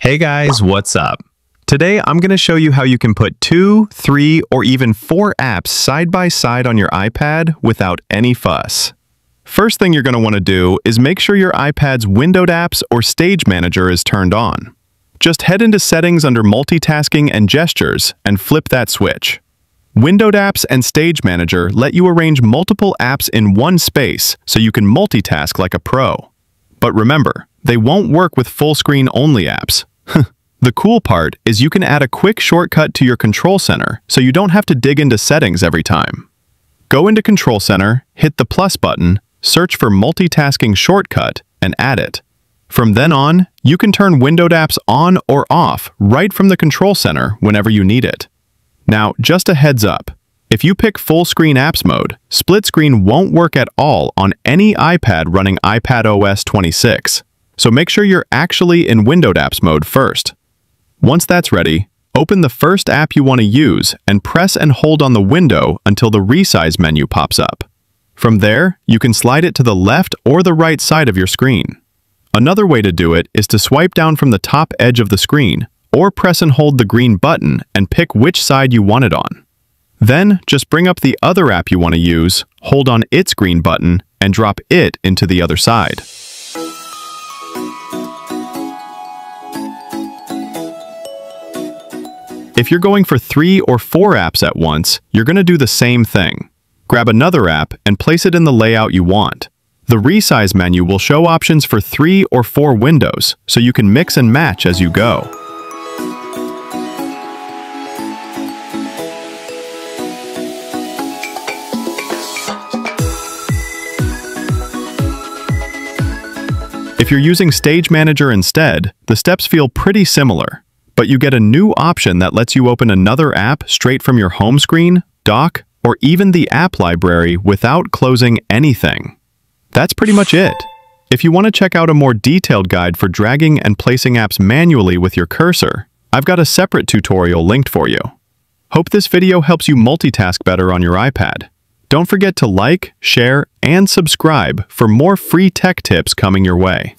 Hey guys, what's up? Today I'm going to show you how you can put two, three, or even four apps side by side on your iPad without any fuss. First thing you're going to want to do is make sure your iPad's windowed apps or stage manager is turned on. Just head into settings under multitasking and gestures and flip that switch. Windowed apps and stage manager let you arrange multiple apps in one space so you can multitask like a pro. But remember, they won't work with full screen only apps. the cool part is you can add a quick shortcut to your control center so you don't have to dig into settings every time. Go into Control Center, hit the plus button, search for Multitasking Shortcut, and add it. From then on, you can turn windowed apps on or off right from the Control Center whenever you need it. Now, just a heads up, if you pick full screen apps mode, split screen won't work at all on any iPad running iPad OS 26 so make sure you're actually in Windowed Apps mode first. Once that's ready, open the first app you want to use and press and hold on the window until the resize menu pops up. From there, you can slide it to the left or the right side of your screen. Another way to do it is to swipe down from the top edge of the screen or press and hold the green button and pick which side you want it on. Then, just bring up the other app you want to use, hold on its green button, and drop it into the other side. If you're going for three or four apps at once, you're going to do the same thing. Grab another app and place it in the layout you want. The resize menu will show options for three or four windows, so you can mix and match as you go. If you're using Stage Manager instead, the steps feel pretty similar but you get a new option that lets you open another app straight from your home screen, dock, or even the app library without closing anything. That's pretty much it. If you want to check out a more detailed guide for dragging and placing apps manually with your cursor, I've got a separate tutorial linked for you. Hope this video helps you multitask better on your iPad. Don't forget to like, share, and subscribe for more free tech tips coming your way.